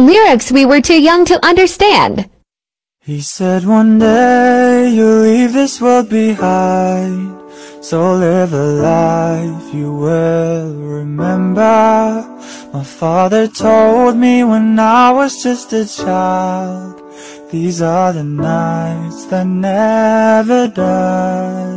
Lyrics we were too young to understand. He said one day you'll leave this world behind. So live a life you will remember. My father told me when I was just a child These are the nights that never die.